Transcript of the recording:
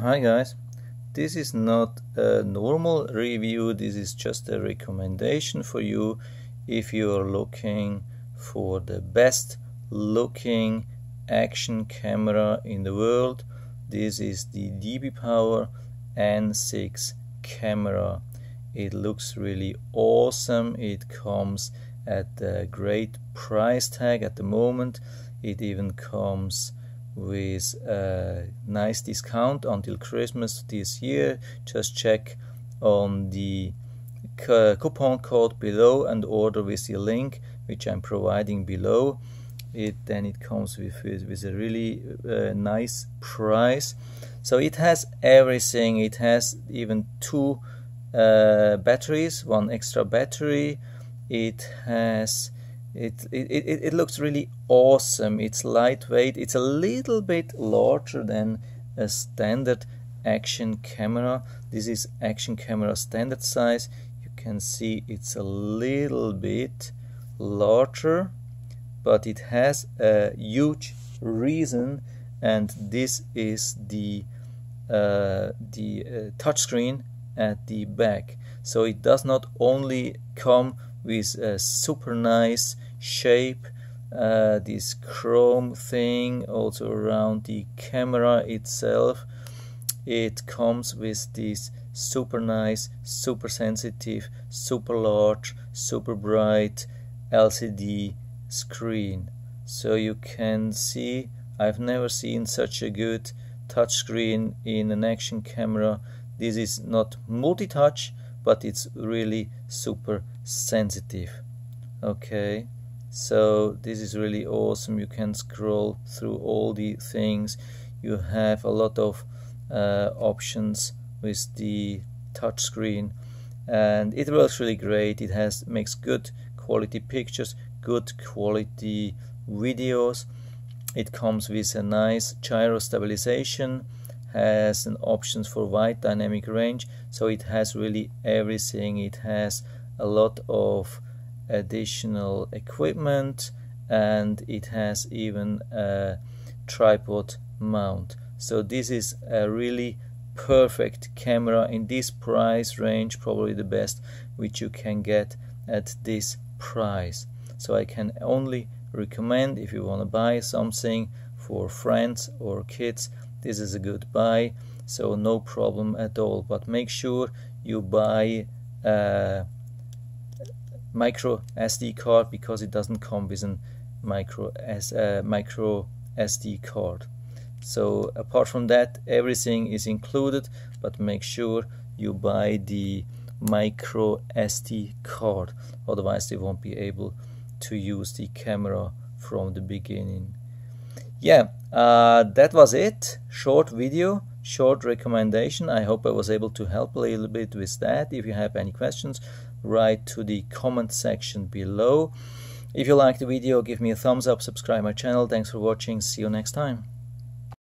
Hi guys, this is not a normal review, this is just a recommendation for you if you are looking for the best looking action camera in the world. This is the DBPOWER N6 camera. It looks really awesome, it comes at a great price tag at the moment. It even comes with a nice discount until Christmas this year. Just check on the coupon code below and order with the link which I'm providing below. It then it comes with with, with a really uh, nice price. So it has everything. It has even two uh, batteries, one extra battery. It has it, it, it, looks really awesome. It's lightweight. It's a little bit larger than a standard action camera. This is action camera standard size. You can see it's a little bit larger, but it has a huge reason, and this is the uh, the uh, touchscreen at the back. So it does not only come with a super nice shape uh, this chrome thing also around the camera itself. It comes with this super nice super sensitive super large super bright LCD screen. So you can see I've never seen such a good touchscreen in an action camera. This is not multi-touch but it's really super sensitive. Okay so this is really awesome. You can scroll through all the things. You have a lot of uh, options with the touch screen. And it works really great. It has makes good quality pictures good quality videos. It comes with a nice gyro stabilization has an options for wide dynamic range. So it has really everything. It has a lot of additional equipment and it has even a tripod mount. So this is a really perfect camera in this price range probably the best which you can get at this price. So I can only recommend if you want to buy something for friends or kids this is a good buy so no problem at all. But make sure you buy uh, micro SD card because it doesn't come with a micro S, uh, micro SD card. So apart from that, everything is included, but make sure you buy the micro SD card, otherwise they won't be able to use the camera from the beginning. Yeah, uh, that was it. Short video, short recommendation. I hope I was able to help a little bit with that. If you have any questions, write to the comment section below. If you liked the video, give me a thumbs up, subscribe my channel. Thanks for watching. See you next time.